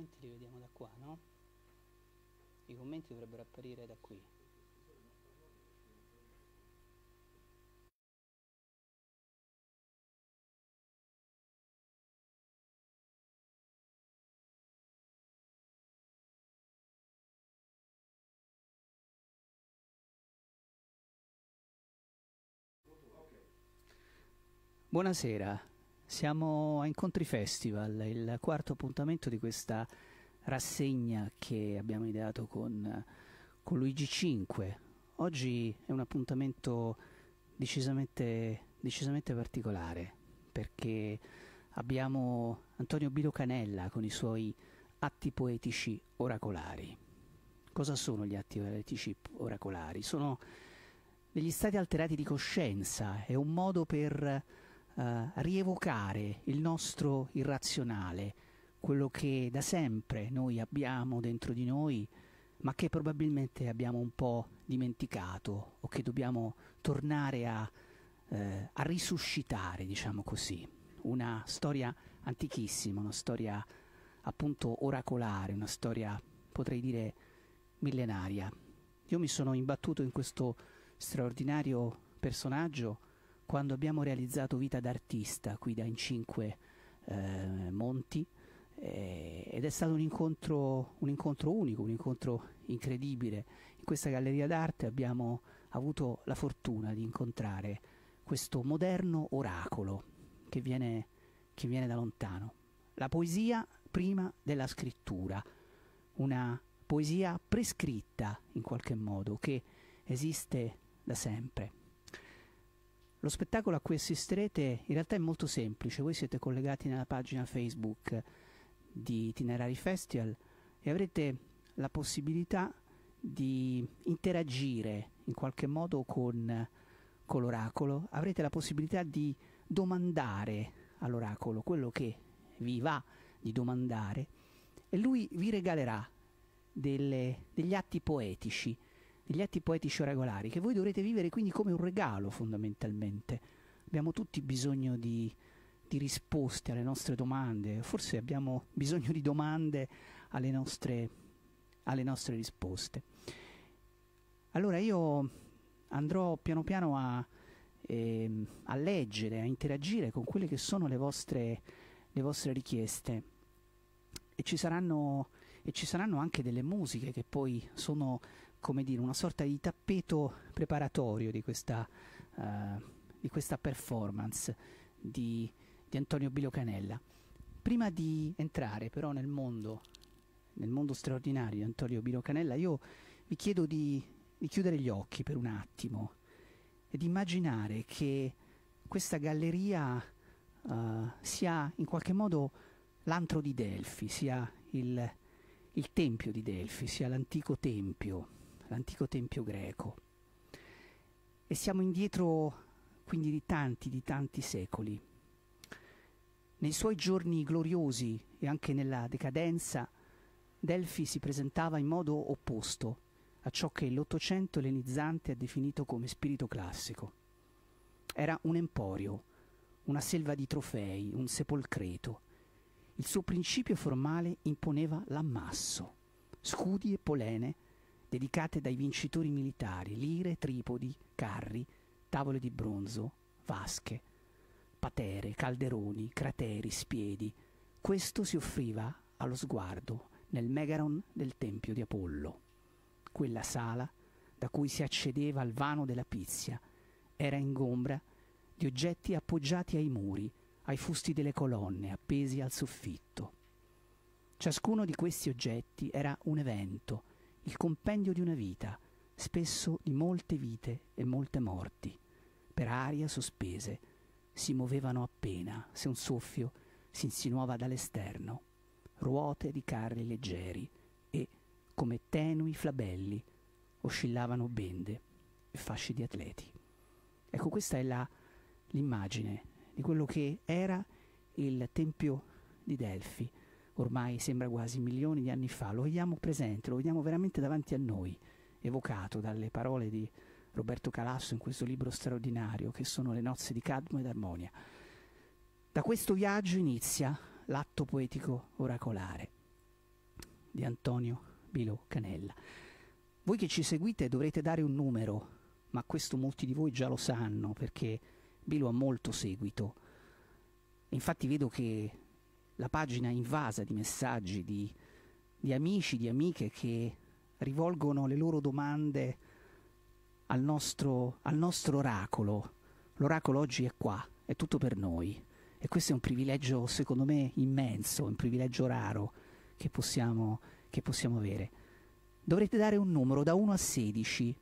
commenti li vediamo da qua, no? I commenti dovrebbero apparire da qui. Buonasera, siamo a Incontri Festival, il quarto appuntamento di questa rassegna che abbiamo ideato con, con Luigi 5. Oggi è un appuntamento decisamente, decisamente particolare perché abbiamo Antonio Bilo Canella con i suoi atti poetici oracolari. Cosa sono gli atti poetici oracolari? Sono degli stati alterati di coscienza, è un modo per eh, rievocare il nostro irrazionale, quello che da sempre noi abbiamo dentro di noi, ma che probabilmente abbiamo un po' dimenticato o che dobbiamo tornare a, eh, a risuscitare, diciamo così. Una storia antichissima, una storia appunto oracolare, una storia potrei dire millenaria. Io mi sono imbattuto in questo straordinario personaggio quando abbiamo realizzato Vita d'artista qui da In Cinque eh, Monti eh, ed è stato un incontro, un incontro unico, un incontro incredibile. In questa galleria d'arte abbiamo avuto la fortuna di incontrare questo moderno oracolo che viene, che viene da lontano. La poesia prima della scrittura, una poesia prescritta in qualche modo che esiste da sempre. Lo spettacolo a cui assisterete in realtà è molto semplice, voi siete collegati nella pagina Facebook di Itinerari Festival e avrete la possibilità di interagire in qualche modo con, con l'oracolo, avrete la possibilità di domandare all'oracolo quello che vi va di domandare e lui vi regalerà delle, degli atti poetici degli atti poetici regolari, che voi dovrete vivere quindi come un regalo fondamentalmente. Abbiamo tutti bisogno di, di risposte alle nostre domande, forse abbiamo bisogno di domande alle nostre, alle nostre risposte. Allora io andrò piano piano a, eh, a, leggere, a interagire con quelle che sono le vostre, le vostre richieste e ci, saranno, e ci saranno anche delle musiche che poi sono come dire, una sorta di tappeto preparatorio di questa, uh, di questa performance di, di, Antonio Bilocanella. Prima di entrare però nel mondo, nel mondo straordinario di Antonio Bilocanella, io vi chiedo di, di chiudere gli occhi per un attimo e di immaginare che questa galleria uh, sia in qualche modo l'antro di Delfi, sia il, il tempio di Delfi, sia l'antico tempio l'antico tempio greco. E siamo indietro quindi di tanti, di tanti secoli. Nei suoi giorni gloriosi e anche nella decadenza, Delfi si presentava in modo opposto a ciò che l'Ottocento ellenizzante ha definito come spirito classico. Era un emporio, una selva di trofei, un sepolcreto. Il suo principio formale imponeva l'ammasso, scudi e polene dedicate dai vincitori militari, lire, tripodi, carri, tavole di bronzo, vasche, patere, calderoni, crateri, spiedi. Questo si offriva allo sguardo nel megaron del tempio di Apollo. Quella sala, da cui si accedeva al vano della Pizia, era ingombra di oggetti appoggiati ai muri, ai fusti delle colonne appesi al soffitto. Ciascuno di questi oggetti era un evento, il compendio di una vita, spesso di molte vite e molte morti, per aria sospese, si muovevano appena se un soffio si insinuava dall'esterno, ruote di carri leggeri e, come tenui flabelli, oscillavano bende e fasci di atleti. Ecco, questa è la, l'immagine di quello che era il Tempio di Delfi, ormai sembra quasi milioni di anni fa, lo vediamo presente, lo vediamo veramente davanti a noi, evocato dalle parole di Roberto Calasso in questo libro straordinario che sono Le nozze di Cadmo ed Armonia. Da questo viaggio inizia l'atto poetico oracolare. di Antonio Bilo Canella. Voi che ci seguite dovrete dare un numero, ma questo molti di voi già lo sanno perché Bilo ha molto seguito. Infatti vedo che la pagina invasa di messaggi di, di amici, di amiche che rivolgono le loro domande al nostro, al nostro oracolo. L'oracolo oggi è qua, è tutto per noi. E questo è un privilegio, secondo me, immenso, un privilegio raro che possiamo, che possiamo avere. Dovrete dare un numero da 1 a 16.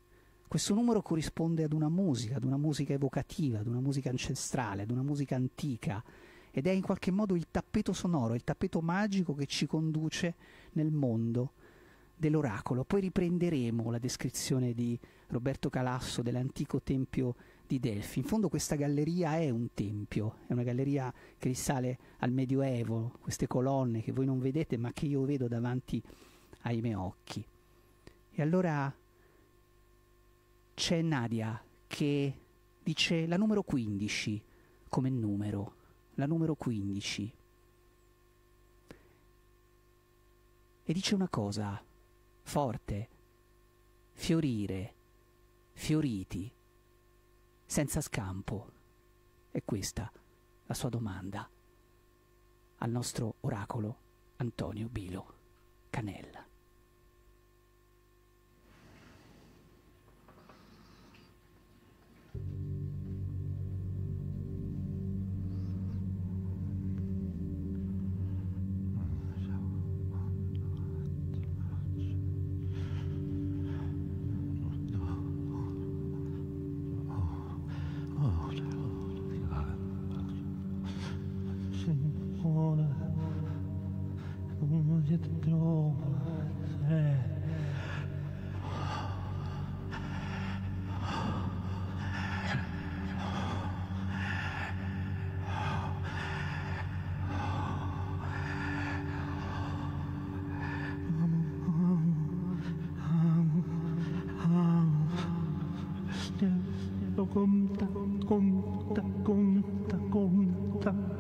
Questo numero corrisponde ad una musica, ad una musica evocativa, ad una musica ancestrale, ad una musica antica ed è in qualche modo il tappeto sonoro, il tappeto magico che ci conduce nel mondo dell'oracolo. Poi riprenderemo la descrizione di Roberto Calasso dell'antico tempio di Delfi. In fondo questa galleria è un tempio, è una galleria che risale al Medioevo, queste colonne che voi non vedete ma che io vedo davanti ai miei occhi. E allora c'è Nadia che dice la numero 15 come numero, la numero 15. E dice una cosa forte, fiorire, fioriti, senza scampo. È questa la sua domanda al nostro oracolo Antonio Bilo Canella.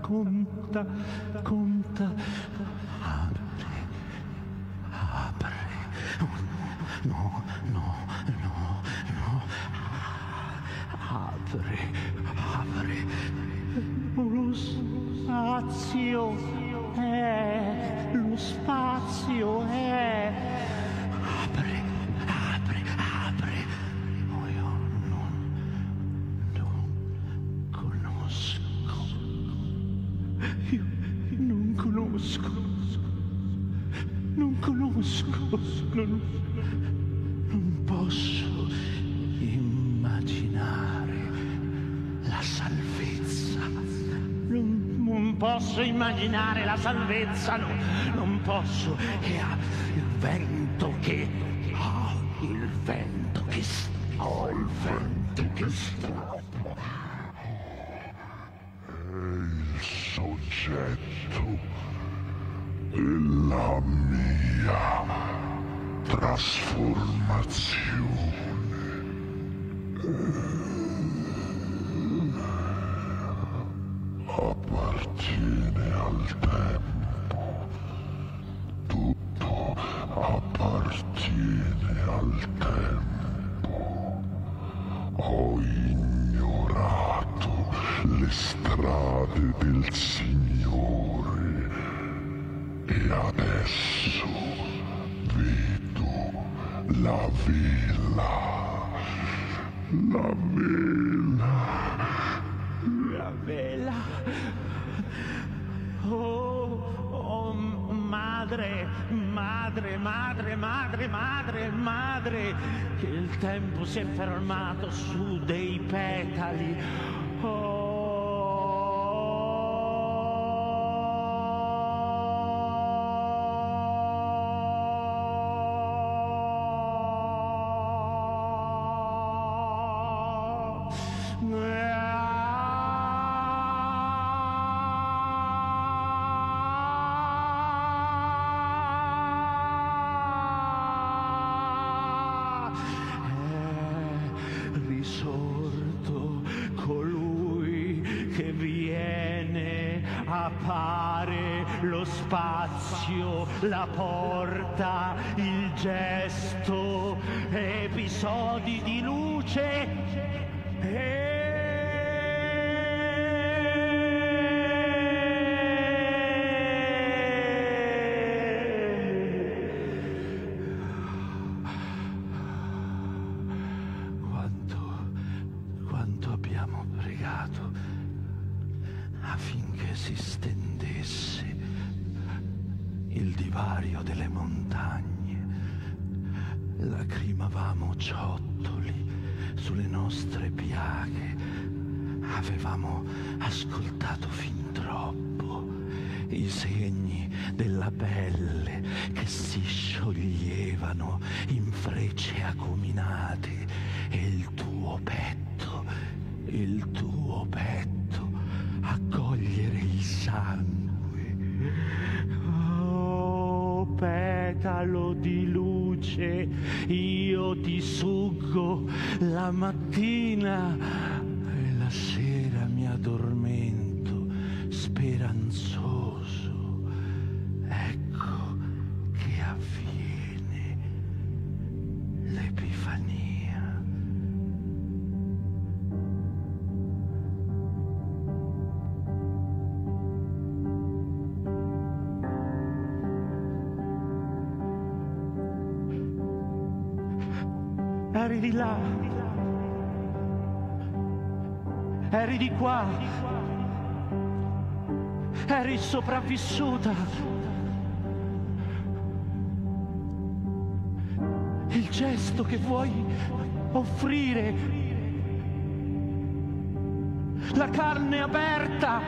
Conta, conta, immaginare la salvezza, no, non posso. E ha il vento che. Oh, il vento che. sta- Oh, il vento che strappa. il soggetto della mia trasformazione. Appartiene al tempo, tutto appartiene al tempo. Ho ignorato le strade del Signore e adesso vedo la vela. La vela. La vela. Oh, oh, madre, madre, madre, madre, madre, madre, che il tempo si è fermato su dei petali. Oh. Della pelle che si scioglievano in frecce acuminate e il tuo petto, il tuo petto a cogliere il sangue. Oh, petalo di luce, io ti suggo la mattina la sera mi addormento l'Epifania. Eri di là eri di qua, eri sopravvissuta. Gesto che vuoi offrire, la carne aperta,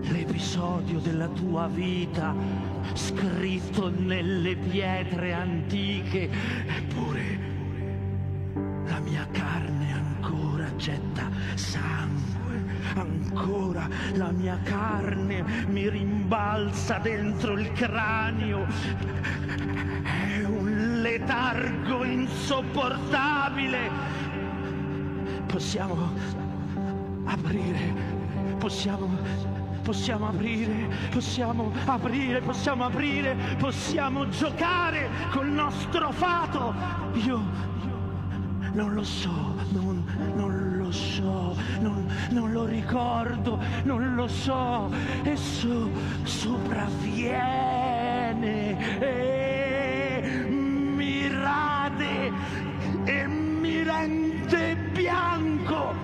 l'episodio della tua vita scritto nelle pietre antiche, eppure la mia carne getta sangue, ancora la mia carne mi rimbalza dentro il cranio. Letargo insopportabile. Possiamo aprire, possiamo possiamo aprire, possiamo aprire, possiamo aprire, possiamo giocare col nostro fato. Io non lo so, non, non lo so, non, non, lo ricordo, non lo so. Esso sopravviene e go!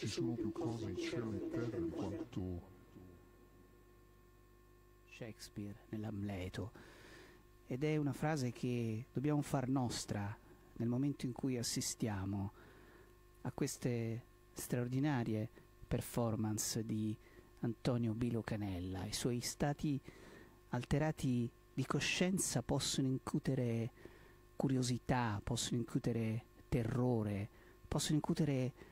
ci sono più cose in cielo e terra di quanto Shakespeare nell'Amleto ed è una frase che dobbiamo far nostra nel momento in cui assistiamo a queste straordinarie performance di Antonio Bilo Canella. I suoi stati alterati di coscienza possono incutere curiosità, possono incutere terrore, possono incutere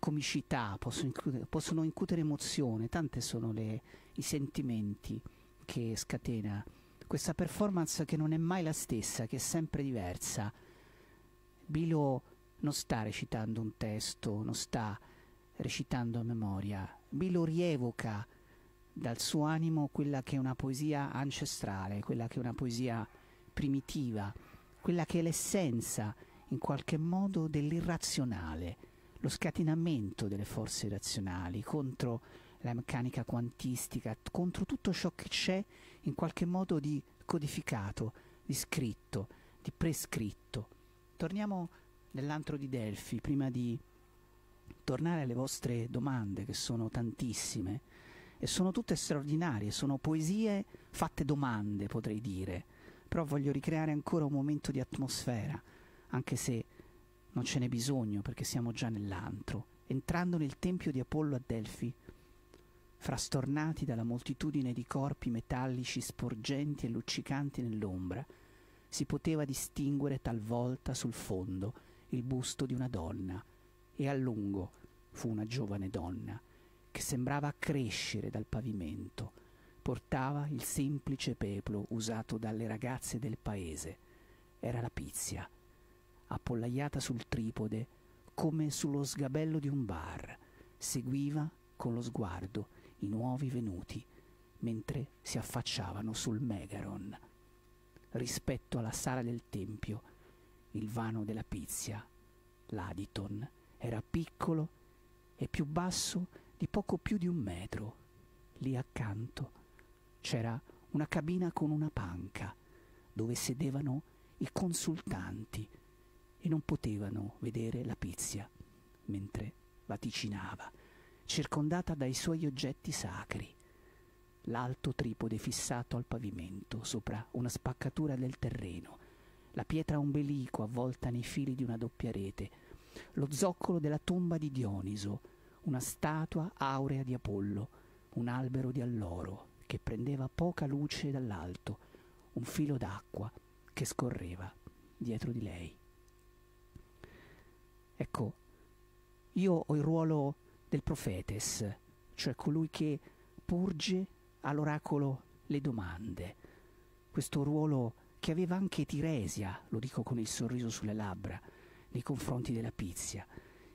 comicità, possono incutere, possono incutere emozione, tante sono le, i sentimenti che scatena questa performance che non è mai la stessa, che è sempre diversa. Bilo non sta recitando un testo, non sta recitando a memoria, Bilo rievoca dal suo animo quella che è una poesia ancestrale, quella che è una poesia primitiva, quella che è l'essenza in qualche modo dell'irrazionale, lo scatenamento delle forze razionali contro la meccanica quantistica, contro tutto ciò che c'è in qualche modo di codificato, di scritto, di prescritto. Torniamo nell'antro di Delfi prima di tornare alle vostre domande, che sono tantissime e sono tutte straordinarie, sono poesie fatte domande, potrei dire, però voglio ricreare ancora un momento di atmosfera, anche se non ce n'è bisogno perché siamo già nell'antro, entrando nel tempio di Apollo a Delfi, frastornati dalla moltitudine di corpi metallici sporgenti e luccicanti nell'ombra, si poteva distinguere talvolta sul fondo il busto di una donna, e a lungo fu una giovane donna, che sembrava crescere dal pavimento, portava il semplice peplo usato dalle ragazze del paese. Era la pizia, appollaiata sul tripode come sullo sgabello di un bar, seguiva con lo sguardo i nuovi venuti, mentre si affacciavano sul Megaron. Rispetto alla sala del tempio, il vano della Pizia, l'Aditon, era piccolo e più basso di poco più di un metro. Lì accanto c'era una cabina con una panca dove sedevano i consultanti e non potevano vedere la Pizia mentre vaticinava circondata dai suoi oggetti sacri. L'alto tripode fissato al pavimento, sopra una spaccatura del terreno, la pietra ombelico avvolta nei fili di una doppia rete, lo zoccolo della tomba di Dioniso, una statua aurea di Apollo, un albero di alloro che prendeva poca luce dall'alto, un filo d'acqua che scorreva dietro di lei. Ecco, io ho il ruolo del profetes, cioè colui che porge all'oracolo le domande. Questo ruolo che aveva anche Tiresia, lo dico con il sorriso sulle labbra, nei confronti della Pizia,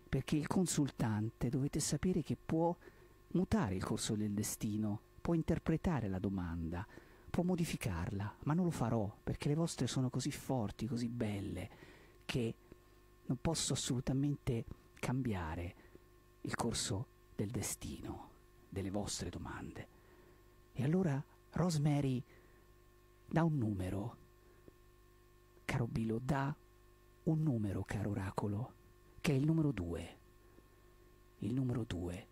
perché il consultante dovete sapere che può mutare il corso del destino, può interpretare la domanda, può modificarla, ma non lo farò perché le vostre sono così forti, così belle, che non posso assolutamente cambiare il corso del destino, delle vostre domande. E allora Rosemary dà un numero, caro Bilo, dà un numero, caro oracolo, che è il numero due. Il numero due.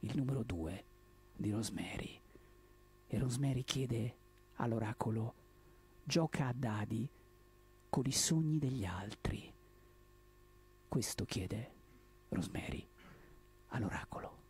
Il numero due di Rosemary. E Rosemary chiede all'oracolo, gioca a dadi con i sogni degli altri. Questo chiede Rosemary all'oracolo.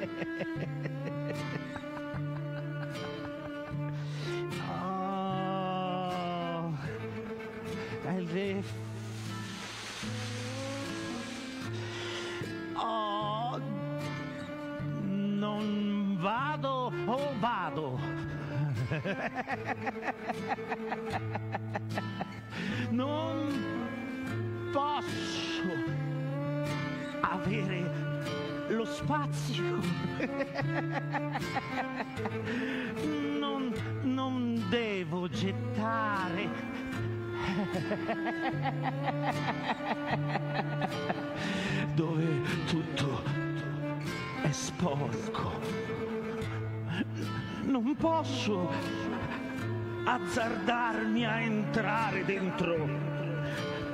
devo gettare. Dove tutto è sporco. Non posso azzardarmi a entrare dentro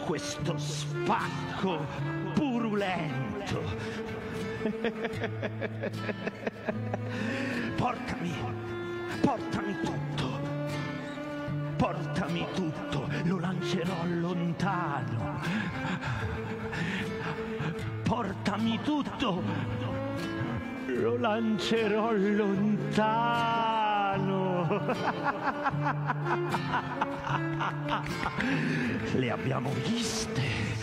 questo spacco purulento. Portami, portami tutto, portami tutto, lo lancerò lontano. Portami tutto, lo lancerò lontano. Le abbiamo viste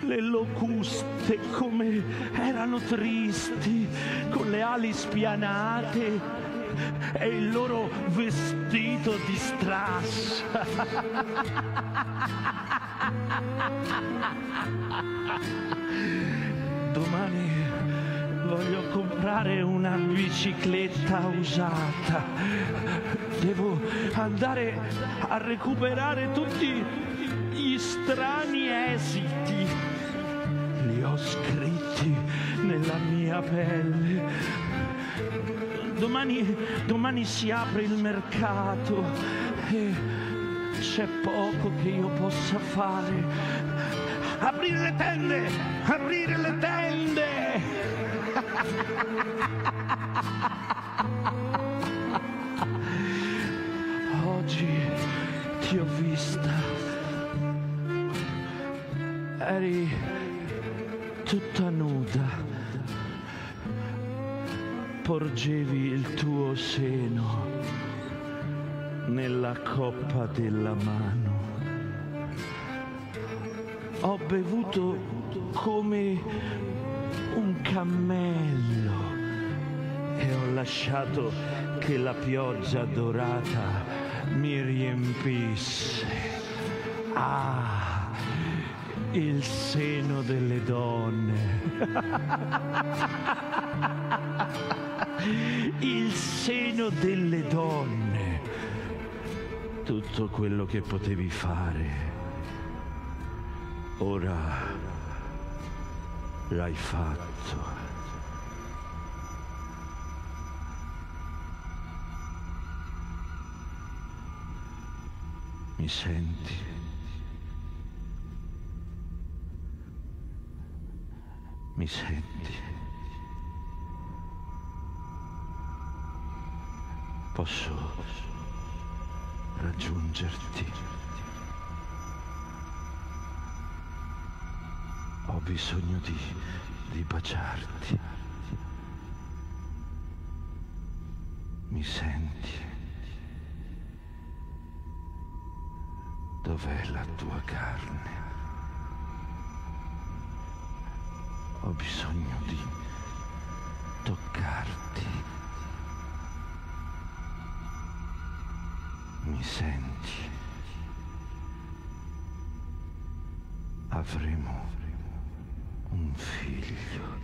le locuste come erano tristi, con le ali spianate e il loro vestito di strass. Domani voglio comprare una bicicletta usata. Devo andare a recuperare tutti gli strani esiti. Li ho scritti nella mia pelle. Domani, domani si apre il mercato e c'è poco che io possa fare. Aprire le tende! Aprire le tende! Oggi ti ho vista. Eri tutta nuda. Porgevi il tuo seno nella coppa della mano. Ho bevuto come un cammello e ho lasciato che la pioggia dorata mi riempisse. Ah, il seno delle donne. il seno delle donne. Tutto quello che potevi fare. Ora l'hai fatto. Mi senti? Mi senti? Posso raggiungerti? Ho bisogno di, di baciarti. Mi senti? Dov'è la tua carne? Ho bisogno di toccarti. Senti? Avremo un figlio.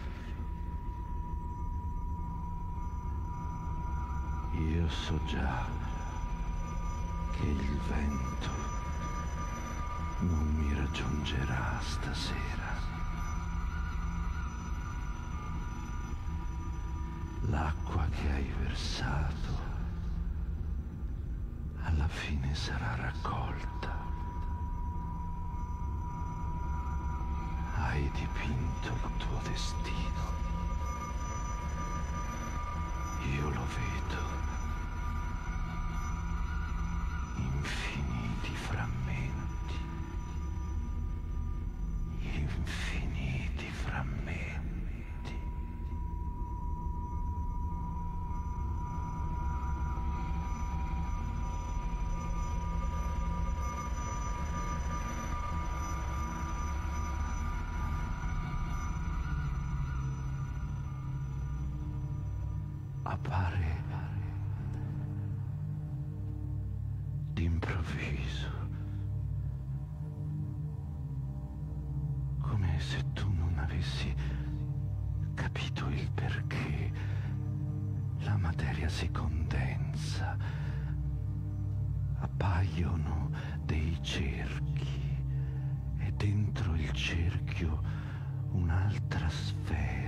Io so già che il vento non mi raggiungerà stasera. L'acqua che hai versato fine sarà raccolta. Hai dipinto il tuo destino. Io lo vedo. appare d'improvviso, come se tu non avessi capito il perché la materia si condensa, appaiono dei cerchi e dentro il cerchio un'altra sfera.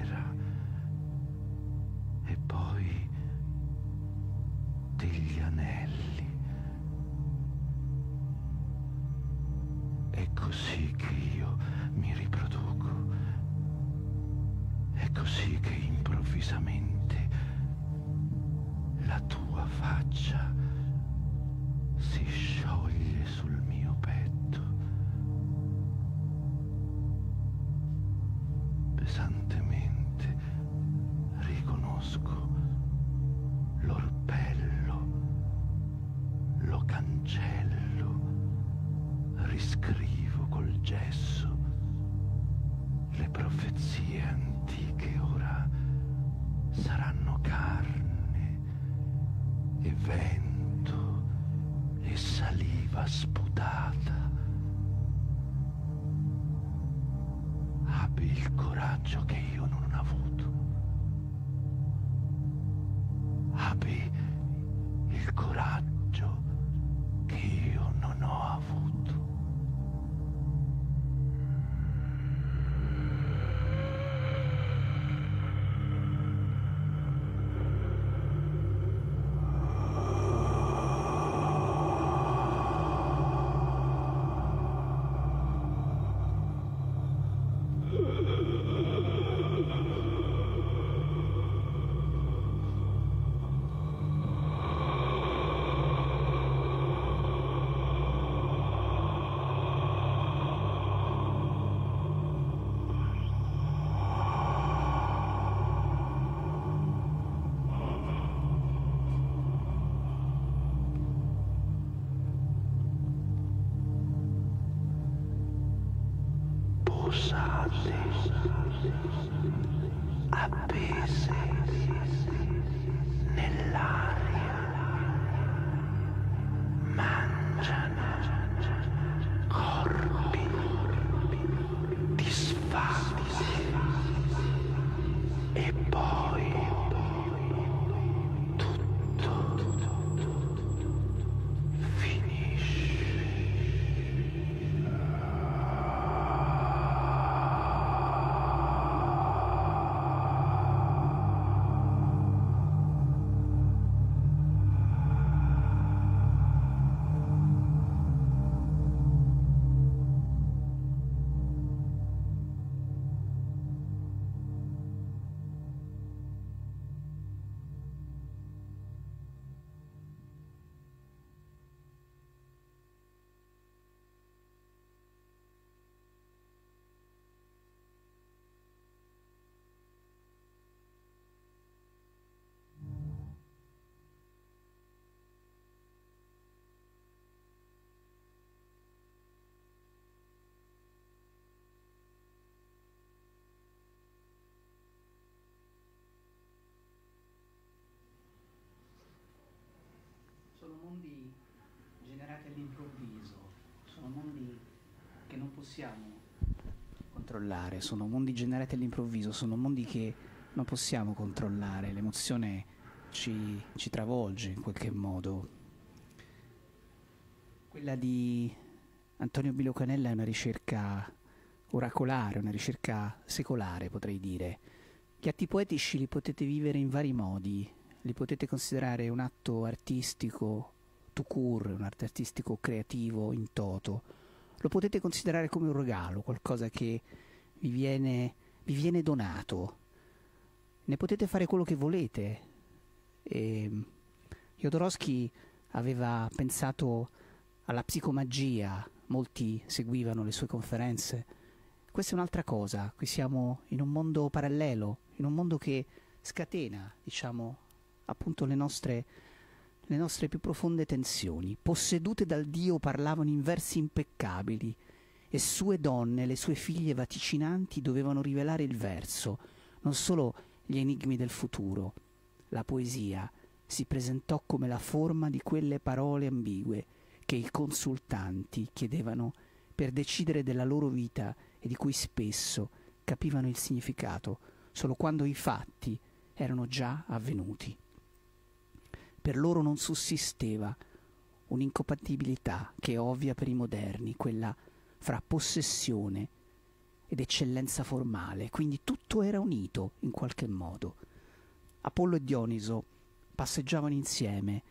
Posate, appese nell'aria, possiamo controllare, sono mondi generati all'improvviso, sono mondi che non possiamo controllare, l'emozione ci, ci travolge in qualche modo. Quella di Antonio Bilocanella è una ricerca oracolare, una ricerca secolare potrei dire. Gli atti poetici li potete vivere in vari modi, li potete considerare un atto artistico tout court, un atto artistico creativo in toto, lo potete considerare come un regalo, qualcosa che vi viene, vi viene donato, ne potete fare quello che volete. E Jodorowsky aveva pensato alla psicomagia, molti seguivano le sue conferenze. Questa è un'altra cosa, qui siamo in un mondo parallelo, in un mondo che scatena, diciamo, appunto le nostre, le nostre più profonde tensioni. Possedute dal Dio parlavano in versi impeccabili e sue donne, le sue figlie vaticinanti dovevano rivelare il verso, non solo gli enigmi del futuro. La poesia si presentò come la forma di quelle parole ambigue che i consultanti chiedevano per decidere della loro vita e di cui spesso capivano il significato solo quando i fatti erano già avvenuti. Per loro non sussisteva un'incompatibilità che è ovvia per i moderni, quella fra possessione ed eccellenza formale, quindi tutto era unito in qualche modo. Apollo e Dioniso passeggiavano insieme,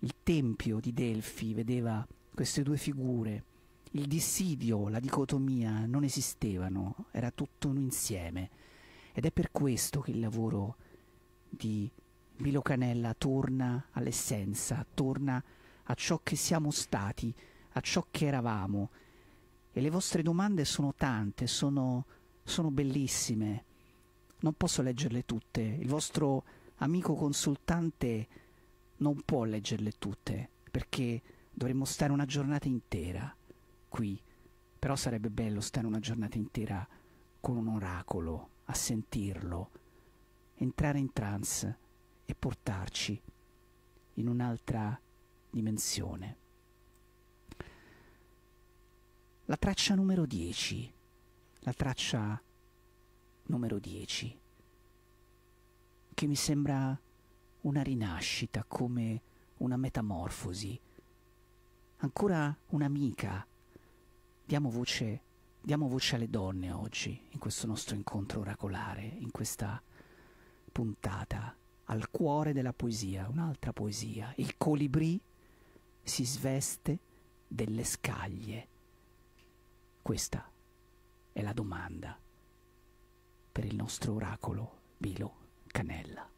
il tempio di Delfi vedeva queste due figure, il dissidio, la dicotomia non esistevano, era tutto un insieme. Ed è per questo che il lavoro di Milo Canella torna all'essenza, torna a ciò che siamo stati, a ciò che eravamo. E le vostre domande sono tante, sono, sono bellissime. Non posso leggerle tutte. Il vostro amico consultante non può leggerle tutte, perché dovremmo stare una giornata intera qui. Però sarebbe bello stare una giornata intera con un oracolo, a sentirlo, entrare in trance e portarci in un'altra dimensione. La traccia numero 10, la traccia numero 10, che mi sembra una rinascita, come una metamorfosi, ancora un'amica. Diamo voce, diamo voce alle donne oggi, in questo nostro incontro oracolare, in questa puntata, al cuore della poesia, un'altra poesia, il colibrì si sveste delle scaglie? Questa è la domanda per il nostro oracolo Bilo Canella.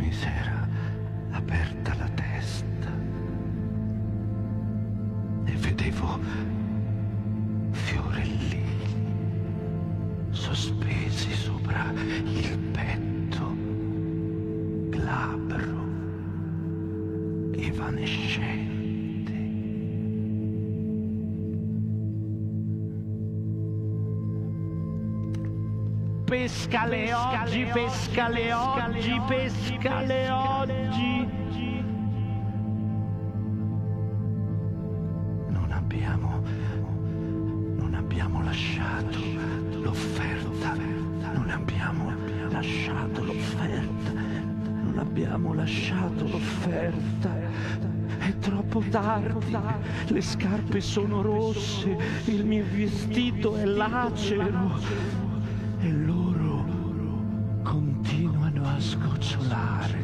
mi s'era aperta la testa e vedevo fiorellini sospesi sopra il petto glabro evanescente. Pescale oggi, pescale oggi, pescale oggi. Non abbiamo, non abbiamo lasciato l'offerta, non abbiamo lasciato l'offerta, non abbiamo lasciato l'offerta. È troppo tardi, le scarpe sono rosse, il mio vestito è lacero e loro continuano a sgocciolare.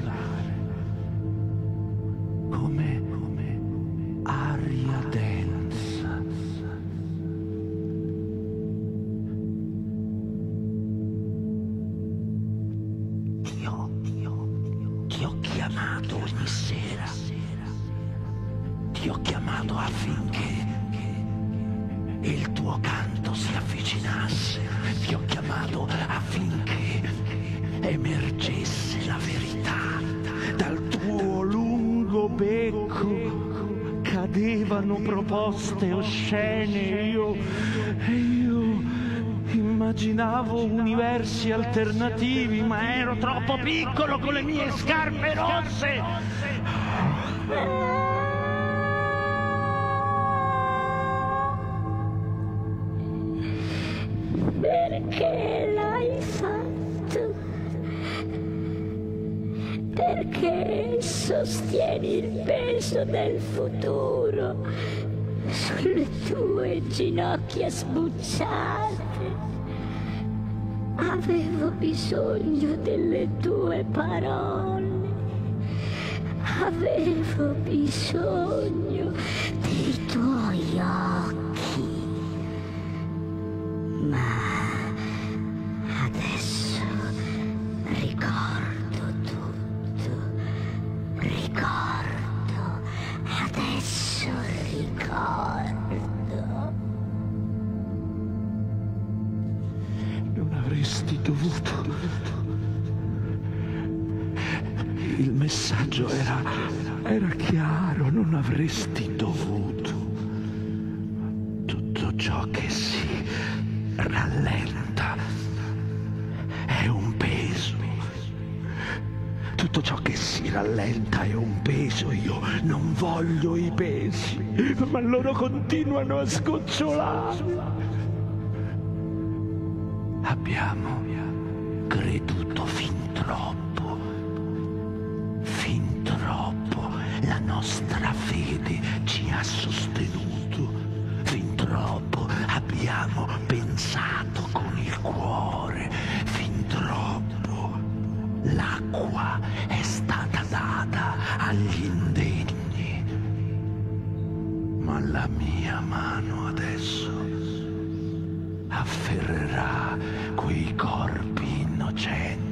Alternativi ma ero troppo piccolo con le mie scarpe rosse Perché l'hai fatto? Perché sostieni il peso del futuro sulle tue ginocchia sbucciate? Avevo bisogno delle tue parole. Avevo bisogno dei tuoi occhi. Avresti dovuto. Tutto ciò che si rallenta è un peso. Tutto ciò che si rallenta è un peso. Io non voglio i pesi, ma loro continuano a sgocciolare. Abbiamo creduto nostra fede ci ha sostenuto, fin troppo abbiamo pensato con il cuore, fin troppo. L'acqua è stata data agli indegni, ma la mia mano adesso afferrerà quei corpi innocenti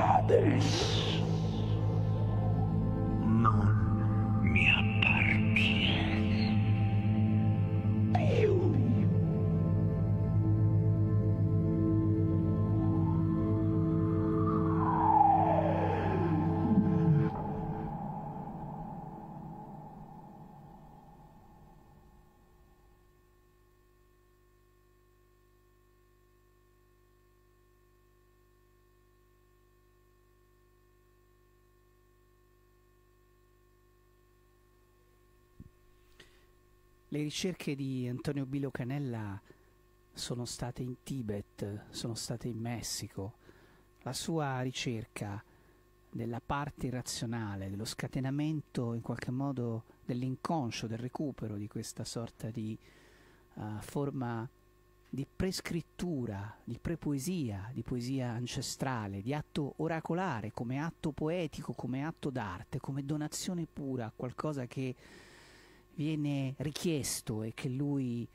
Adesso Le ricerche di Antonio Bilo Canella sono state in Tibet, sono state in Messico. La sua ricerca della parte irrazionale, dello scatenamento in qualche modo dell'inconscio, del recupero di questa sorta di uh, forma di prescrittura, di prepoesia, di poesia ancestrale, di atto oracolare come atto poetico, come atto d'arte, come donazione pura, qualcosa che viene richiesto e che lui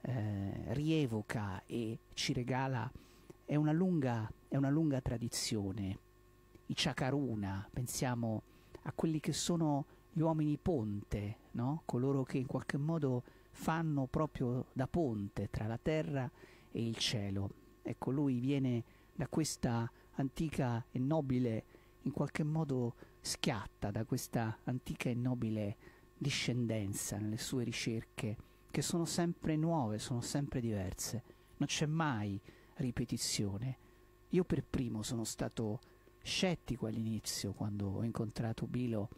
eh, rievoca e ci regala è una lunga, è una lunga tradizione. I Chakaruna, pensiamo a quelli che sono gli uomini ponte, no? coloro che in qualche modo fanno proprio da ponte tra la terra e il cielo. Ecco, lui viene da questa antica e nobile, in qualche modo schiatta da questa antica e nobile discendenza nelle sue ricerche, che sono sempre nuove, sono sempre diverse, non c'è mai ripetizione. Io per primo sono stato scettico all'inizio quando ho incontrato Bilo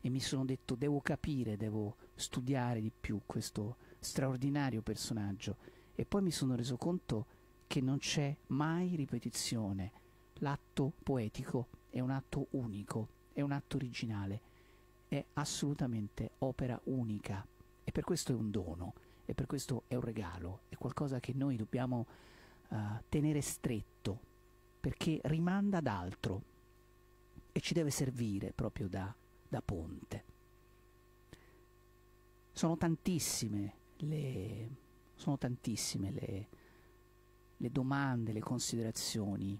e mi sono detto devo capire, devo studiare di più questo straordinario personaggio e poi mi sono reso conto che non c'è mai ripetizione. L'atto poetico è un atto unico, è un atto originale, è assolutamente opera unica e per questo è un dono e per questo è un regalo, è qualcosa che noi dobbiamo uh, tenere stretto perché rimanda ad altro e ci deve servire proprio da, da ponte. Sono tantissime le, sono tantissime le, le domande, le considerazioni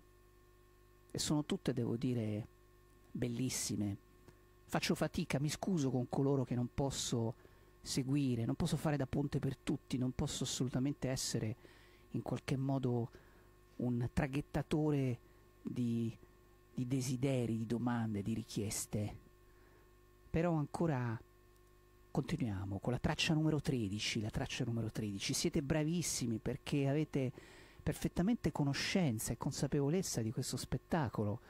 e sono tutte, devo dire, bellissime. Faccio fatica, mi scuso con coloro che non posso seguire, non posso fare da ponte per tutti, non posso assolutamente essere in qualche modo un traghettatore di, di desideri, di domande, di richieste. Però ancora continuiamo con la traccia numero 13, la traccia numero 13. Siete bravissimi perché avete perfettamente conoscenza e consapevolezza di questo spettacolo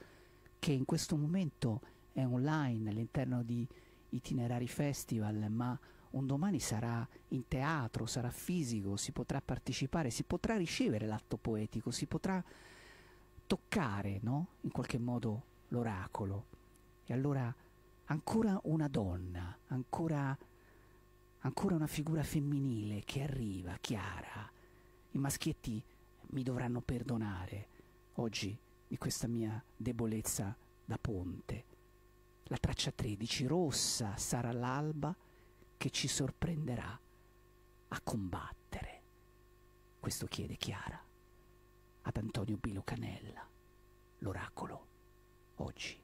che in questo momento è online all'interno di itinerari festival, ma un domani sarà in teatro, sarà fisico, si potrà partecipare, si potrà ricevere l'atto poetico, si potrà toccare, no? In qualche modo l'oracolo. E allora ancora una donna, ancora, ancora una figura femminile che arriva, chiara. I maschietti mi dovranno perdonare oggi di questa mia debolezza da ponte. La traccia 13 rossa sarà l'alba che ci sorprenderà a combattere. Questo chiede Chiara ad Antonio Bilo Canella, l'oracolo, oggi.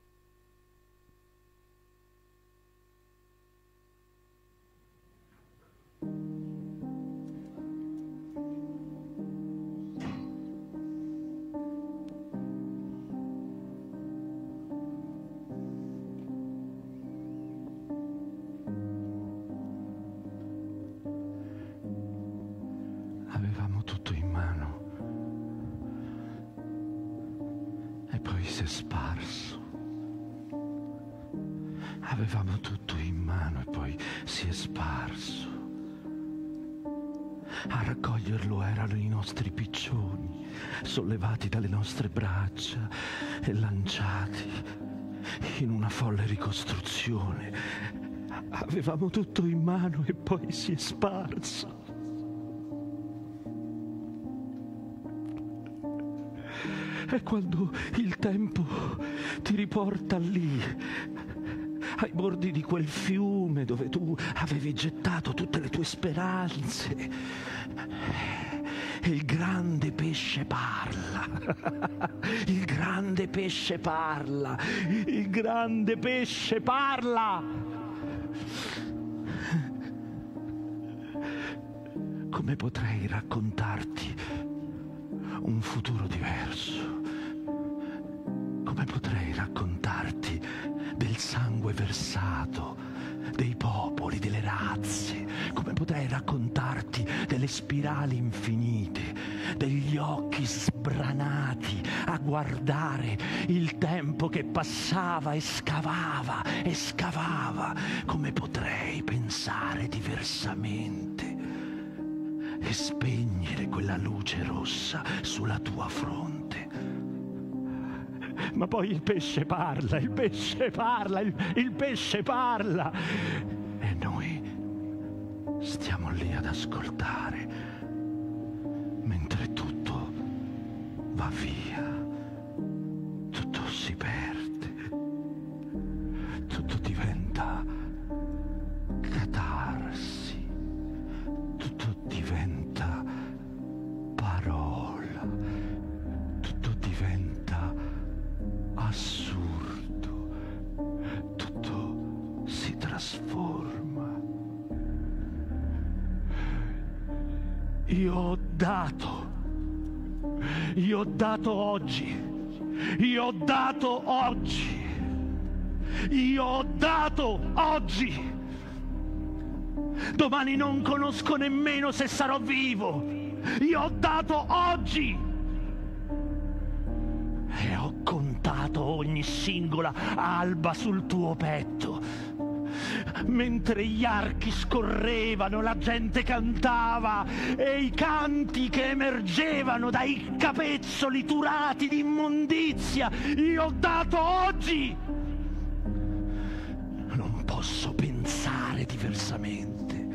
Sollevati dalle nostre braccia e lanciati in una folle ricostruzione. Avevamo tutto in mano e poi si è sparso. E quando il tempo ti riporta lì, ai bordi di quel fiume dove tu avevi gettato tutte le tue speranze, il grande pesce parla. Il grande pesce parla. Il grande pesce parla. Come potrei raccontarti un futuro diverso? Come potrei raccontarti sangue versato? dei popoli, delle razze, come potrei raccontarti delle spirali infinite, degli occhi sbranati a guardare il tempo che passava e scavava e scavava, come potrei pensare diversamente e spegnere quella luce rossa sulla tua fronte ma poi il pesce parla, il pesce parla, il, il pesce parla. E noi stiamo lì ad ascoltare, mentre tutto va via, tutto si perde, tutto diventa assurdo, tutto si trasforma. Io ho dato, io ho dato oggi, io ho dato oggi, io ho dato oggi. Domani non conosco nemmeno se sarò vivo. Io ho dato oggi. E ho contato ogni singola alba sul tuo petto. Mentre gli archi scorrevano, la gente cantava e i canti che emergevano dai capezzoli turati di immondizia. Io ho dato oggi. Non posso pensare diversamente.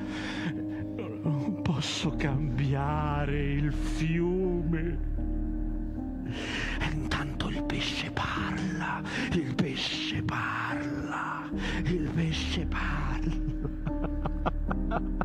Non posso cambiare il fiume. Pesce parla, il pesce parla, il pesce parla.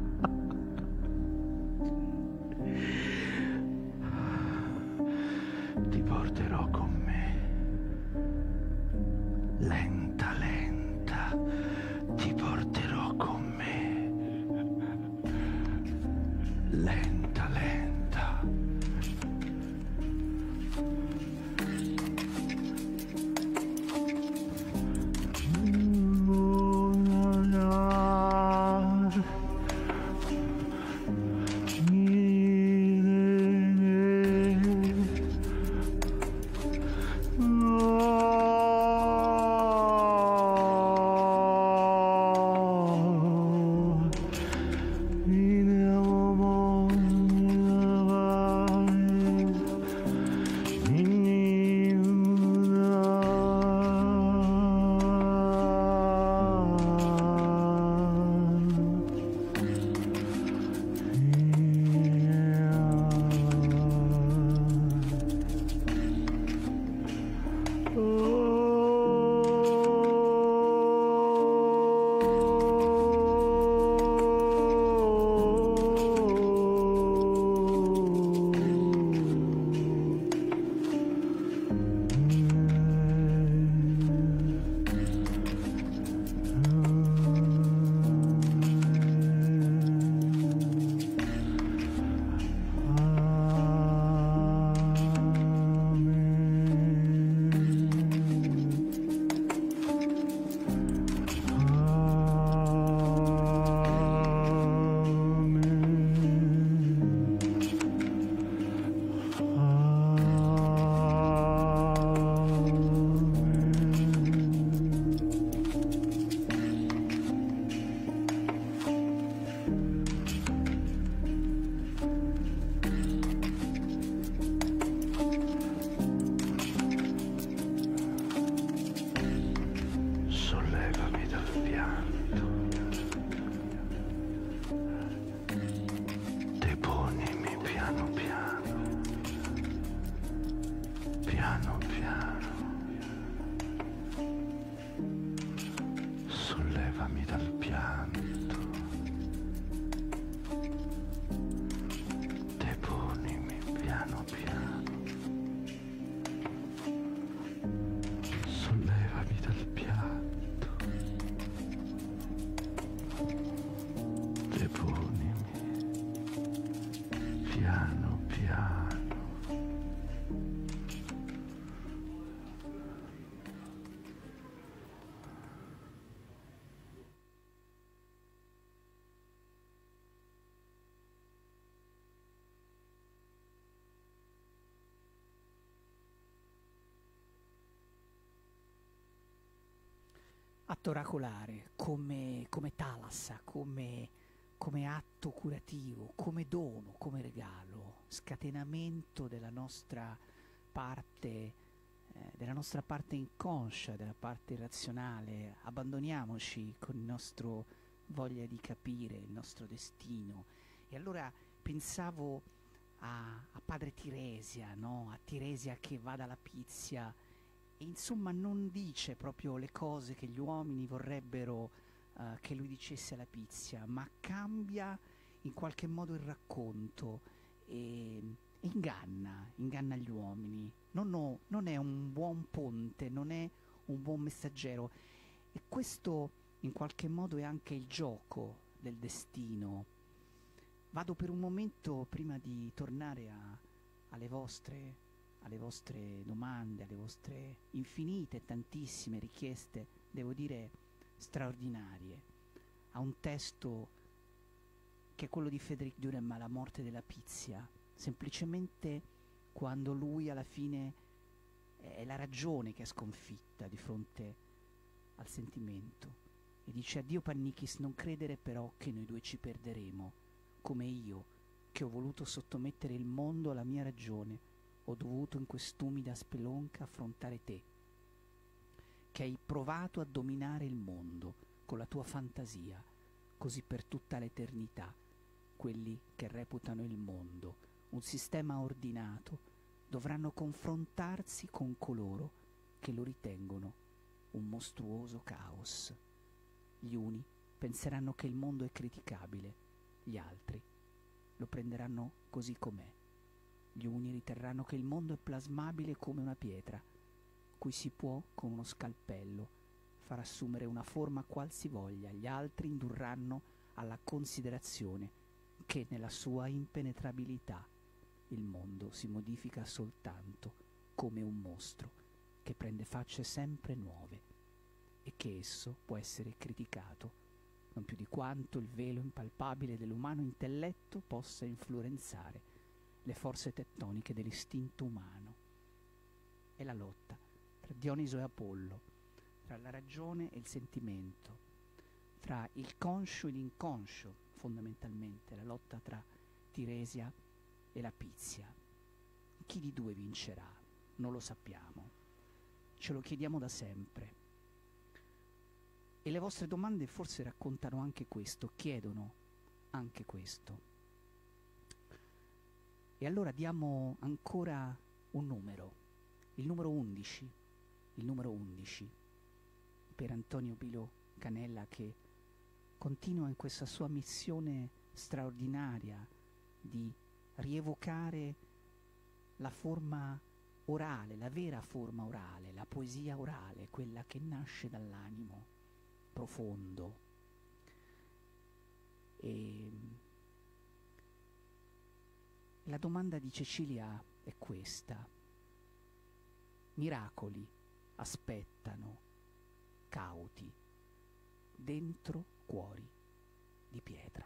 atto oracolare, come, come talassa, come, come atto curativo, come dono, come regalo, scatenamento della nostra parte, eh, della nostra parte inconscia, della parte irrazionale. Abbandoniamoci con il nostro voglia di capire il nostro destino. E allora pensavo a, a padre Tiresia, no? a Tiresia che va dalla Pizia insomma non dice proprio le cose che gli uomini vorrebbero eh, che lui dicesse alla Pizia, ma cambia in qualche modo il racconto e, e inganna, inganna gli uomini. Non, ho- non è un buon ponte, non è un buon messaggero e questo in qualche modo è anche il gioco del destino. Vado per un momento prima di tornare a- alle vostre alle vostre domande, alle vostre infinite, tantissime richieste, devo dire straordinarie, a un testo che è quello di Frederick Durham alla morte della Pizia, semplicemente quando lui alla fine è la ragione che è sconfitta di fronte al sentimento e dice addio Pannichis non credere però che noi due ci perderemo come io che ho voluto sottomettere il mondo alla mia ragione ho dovuto in quest'umida spelonca affrontare te che hai provato a dominare il mondo con la tua fantasia così per tutta l'eternità quelli che reputano il mondo un sistema ordinato dovranno confrontarsi con coloro che lo ritengono un mostruoso caos. Gli uni penseranno che il mondo è criticabile, gli altri lo prenderanno così com'è. Gli uni riterranno che il mondo è plasmabile come una pietra, cui si può, con uno scalpello, far assumere una forma qualsivoglia, gli altri indurranno alla considerazione che nella sua impenetrabilità il mondo si modifica soltanto come un mostro che prende facce sempre nuove e che esso può essere criticato non più di quanto il velo impalpabile dell'umano intelletto possa influenzare le forze tettoniche dell'istinto umano. È la lotta tra Dioniso e Apollo, tra la ragione e il sentimento, tra il conscio e l'inconscio, fondamentalmente, la lotta tra Tiresia e la Pizia. Chi di due vincerà? Non lo sappiamo. Ce lo chiediamo da sempre. E le vostre domande forse raccontano anche questo, chiedono anche questo. E allora diamo ancora un numero, il numero 11, il numero 11, per Antonio Pilo Canella che continua in questa sua missione straordinaria di rievocare la forma orale, la vera forma orale, la poesia orale, quella che nasce dall'animo profondo. E la domanda di Cecilia è questa. Miracoli aspettano, cauti, dentro cuori di pietra.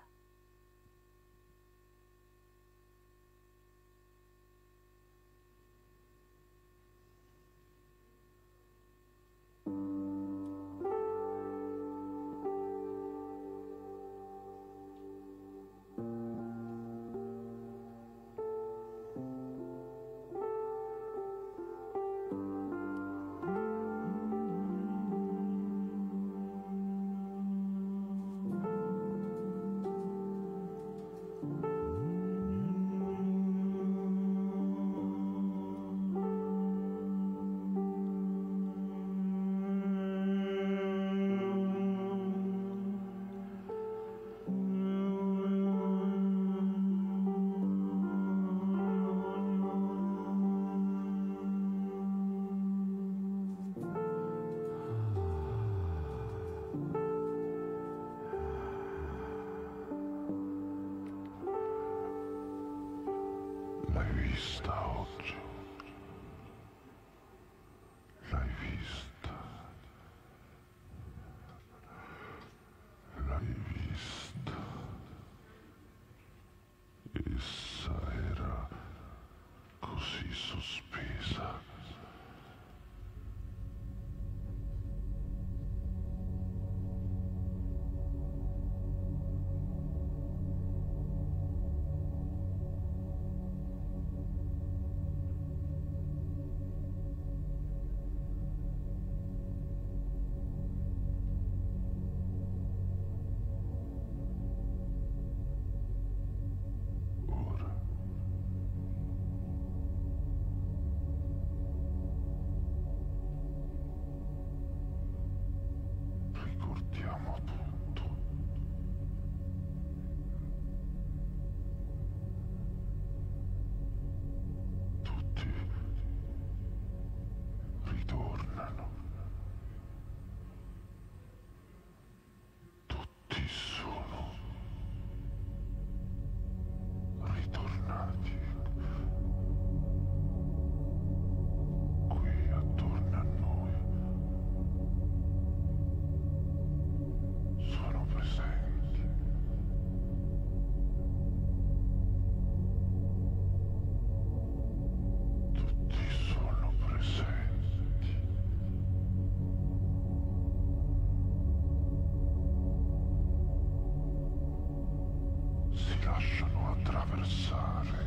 e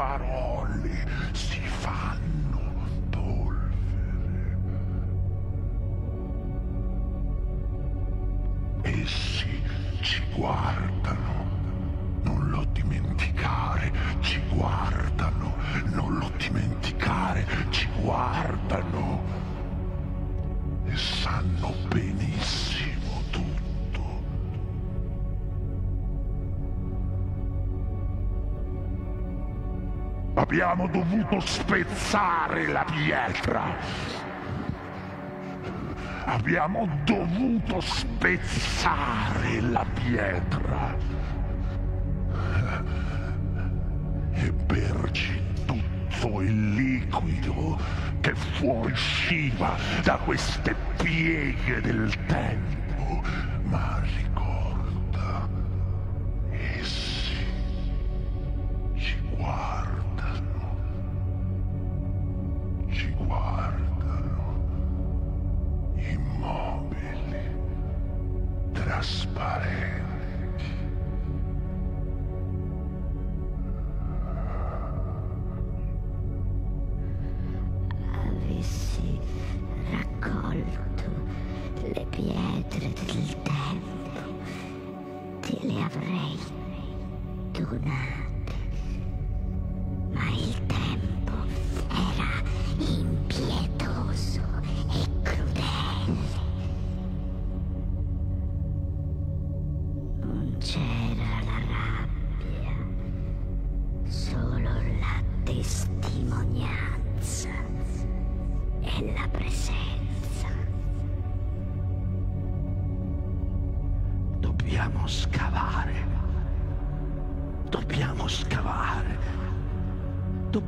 parole si fanno polvere. Essi ci guardano, non lo dimenticare, ci guardano, non lo dimenticare, ci guardano e sanno benissimo Abbiamo dovuto spezzare la pietra. Abbiamo dovuto spezzare la pietra e berci tutto il liquido che fuoriusciva da queste pieghe del tempo. Ma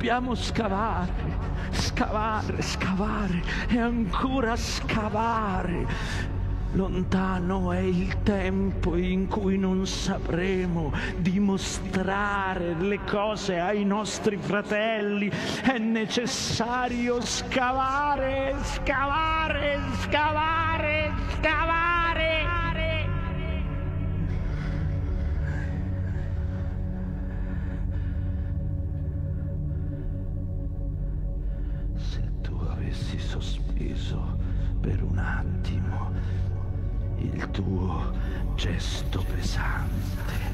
Dobbiamo scavare, scavare, scavare e ancora scavare. Lontano è il tempo in cui non sapremo dimostrare le cose ai nostri fratelli. È necessario scavare, scavare, scavare, scavare. Attimo il tuo gesto pesante,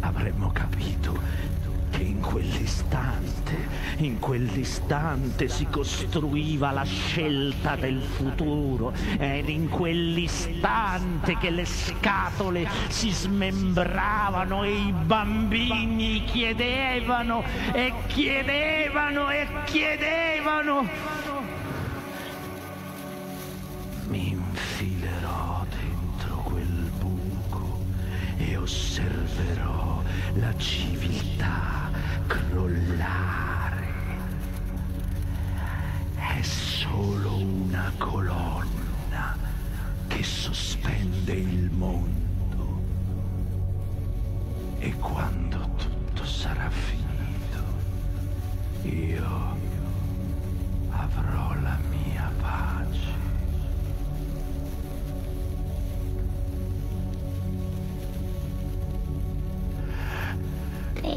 avremmo capito che in quell'istante, in quell'istante si costruiva la scelta del futuro ed in quell'istante che le scatole si smembravano e i bambini chiedevano e chiedevano e chiedevano. Osserverò la civiltà crollare. È solo una colonna che sospende il mondo. E quando tutto sarà finito, io avrò la mia pace.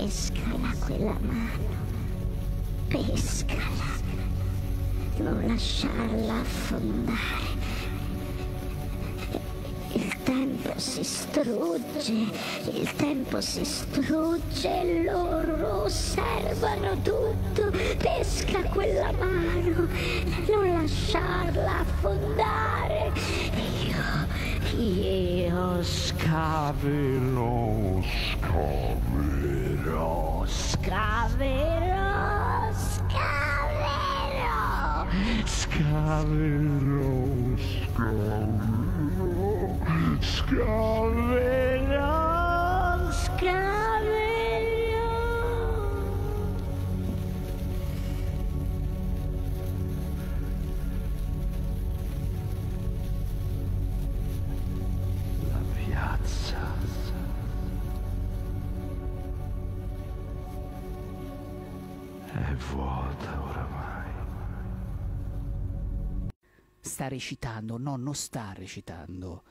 Pescala quella mano. Pescala. Non lasciarla affondare. Il tempo si strugge, il tempo si strugge loro osservano tutto. Pesca quella mano, non lasciarla affondare. Io, io Scaverò, Cavero, Scavero, Scavero, Scavero, Scavero, Scavero. Sta recitando, no, non sta recitando,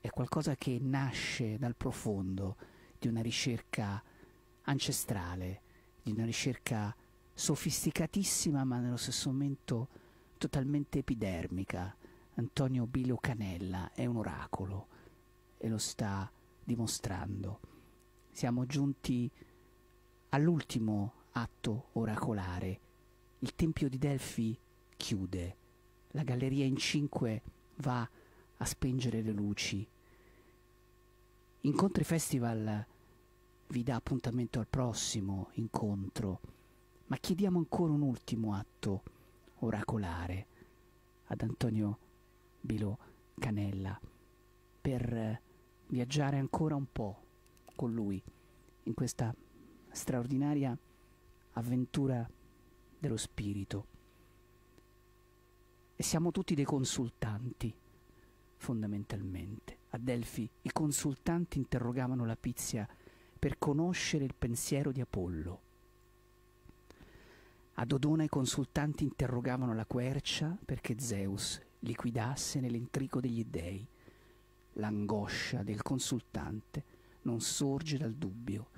è qualcosa che nasce dal profondo di una ricerca ancestrale, di una ricerca sofisticatissima ma nello stesso momento totalmente epidermica. Antonio Bilo Canella è un oracolo e lo sta dimostrando. Siamo giunti all'ultimo atto oracolare. Il Tempio di Delfi chiude la galleria in cinque va a spengere le luci. Incontri Festival vi dà appuntamento al prossimo incontro, ma chiediamo ancora un ultimo atto oracolare ad Antonio Bilo Canella per viaggiare ancora un po' con lui in questa straordinaria avventura dello spirito siamo tutti dei consultanti, fondamentalmente. A Delfi i consultanti interrogavano la Pizia per conoscere il pensiero di Apollo. A Dodona i consultanti interrogavano la quercia perché Zeus liquidasse nell'intrico degli dei. L'angoscia del consultante non sorge dal dubbio.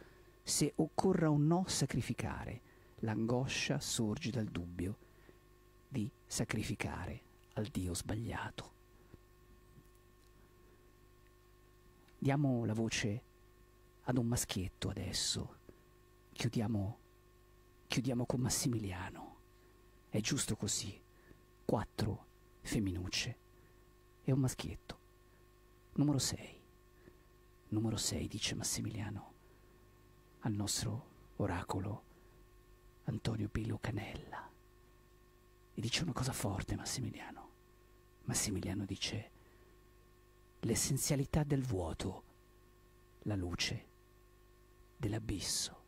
Se occorra o no sacrificare, l'angoscia sorge dal dubbio di sacrificare al Dio sbagliato. Diamo la voce ad un maschietto adesso. Chiudiamo, chiudiamo con Massimiliano. È giusto così. Quattro femminucce e un maschietto. Numero 6. Numero 6, dice Massimiliano al nostro oracolo Antonio Pillo Canella. E dice una cosa forte Massimiliano. Massimiliano dice l'essenzialità del vuoto, la luce dell'abisso.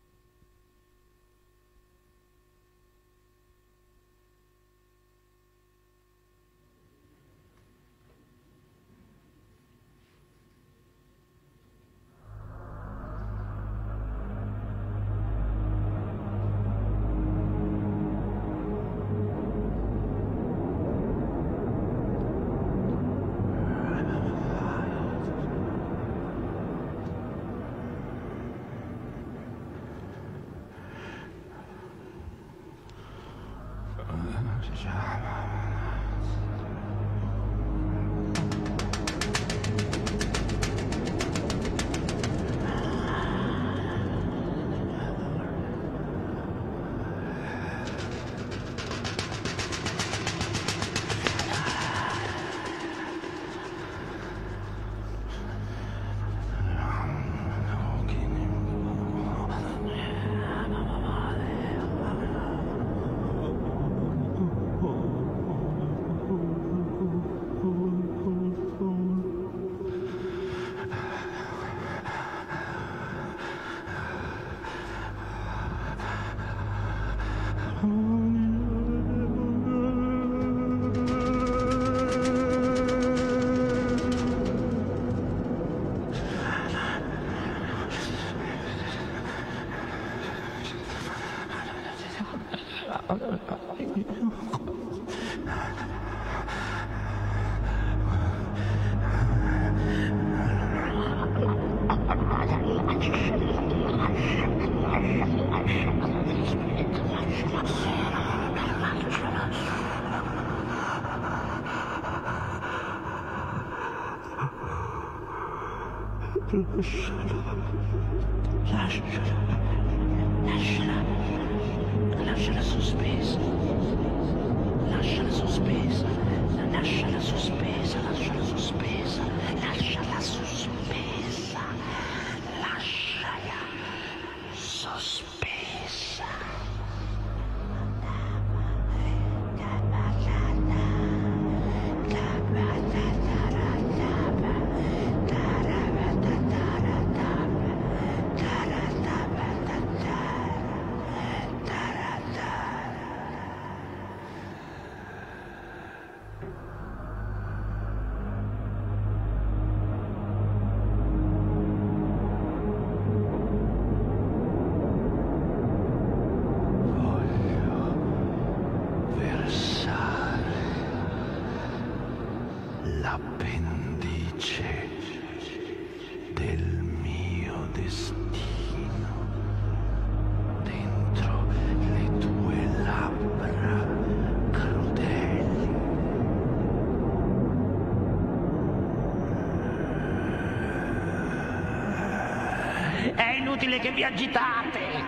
agitate!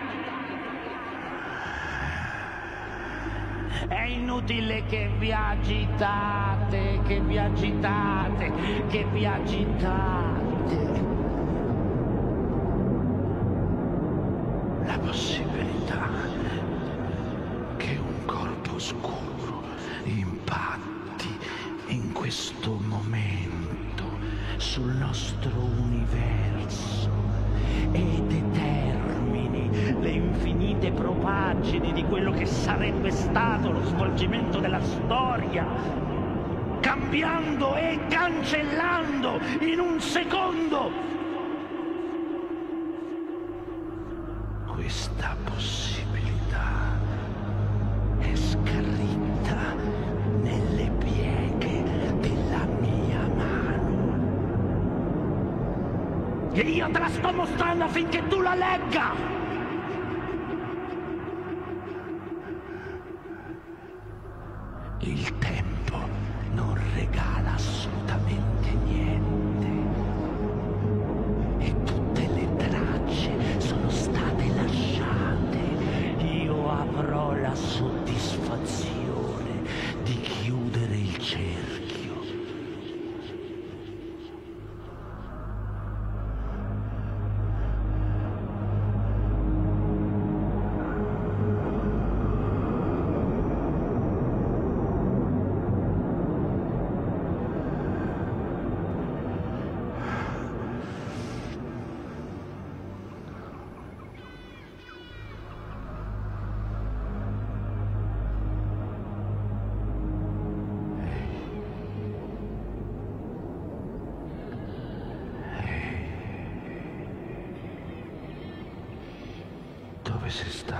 È inutile che vi agitate, che vi agitate, che vi agitate. e io te la sto mostrando affinché tu la legga! Pues es?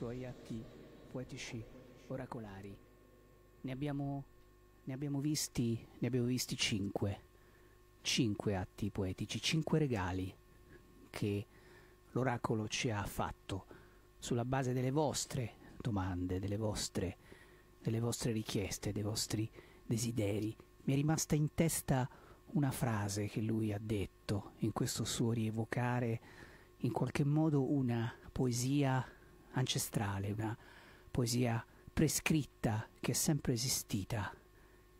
suoi atti poetici oracolari. Ne abbiamo, ne abbiamo visti, ne abbiamo visti cinque, cinque atti poetici, cinque regali che l'oracolo ci ha fatto sulla base delle vostre domande, delle vostre, delle vostre richieste, dei vostri desideri. Mi è rimasta in testa una frase che lui ha detto in questo suo rievocare in qualche modo una poesia ancestrale, una poesia prescritta che è sempre esistita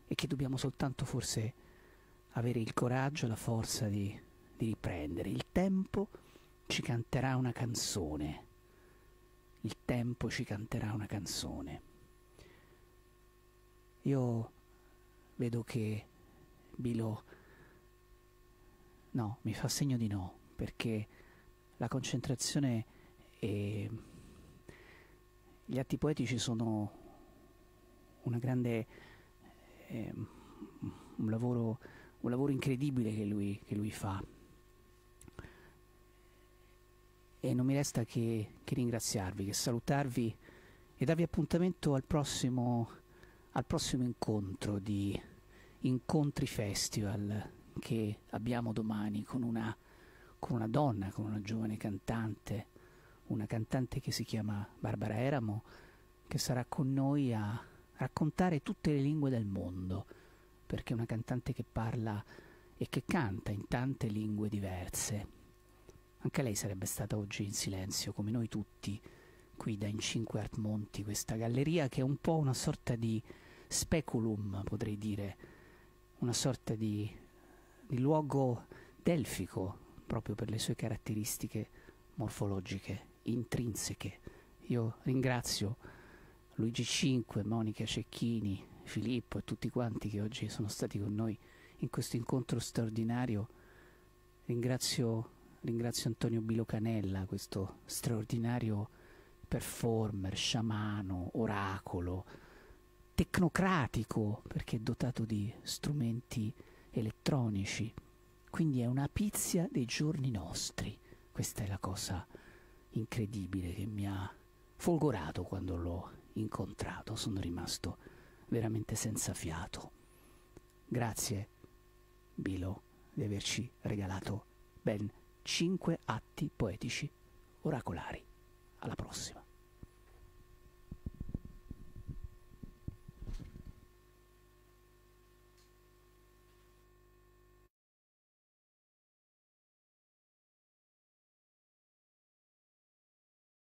e che dobbiamo soltanto forse avere il coraggio, la forza di, di riprendere. Il tempo ci canterà una canzone. Il tempo ci canterà una canzone. Io vedo che Bilo no, mi fa segno di no, perché la concentrazione e gli atti poetici sono grande eh, un, lavoro, un lavoro incredibile che lui, che lui fa. E non mi resta che, che, ringraziarvi, che salutarvi e darvi appuntamento al prossimo, al prossimo incontro di Incontri Festival che abbiamo domani con una, con una donna, con una giovane cantante, una cantante che si chiama Barbara Eramo, che sarà con noi a raccontare tutte le lingue del mondo, perché è una cantante che parla e che canta in tante lingue diverse. Anche lei sarebbe stata oggi in silenzio, come noi tutti, qui da In 5 Art Monti, questa galleria che è un po' una sorta di speculum, potrei dire, una sorta di, di luogo delfico, proprio per le sue caratteristiche morfologiche, intrinseche. Io ringrazio Luigi Cinque, Monica Cecchini, Filippo e tutti quanti che oggi sono stati con noi in questo incontro straordinario. Ringrazio Ringrazio Antonio Bilocanella, questo straordinario performer, sciamano, oracolo, tecnocratico, perché è dotato di strumenti elettronici. Quindi è una pizia dei giorni nostri. Questa è la cosa incredibile che mi ha folgorato quando l'ho incontrato. Sono rimasto veramente senza fiato. Grazie, Bilo, di averci regalato ben cinque atti poetici oracolari. Alla prossima.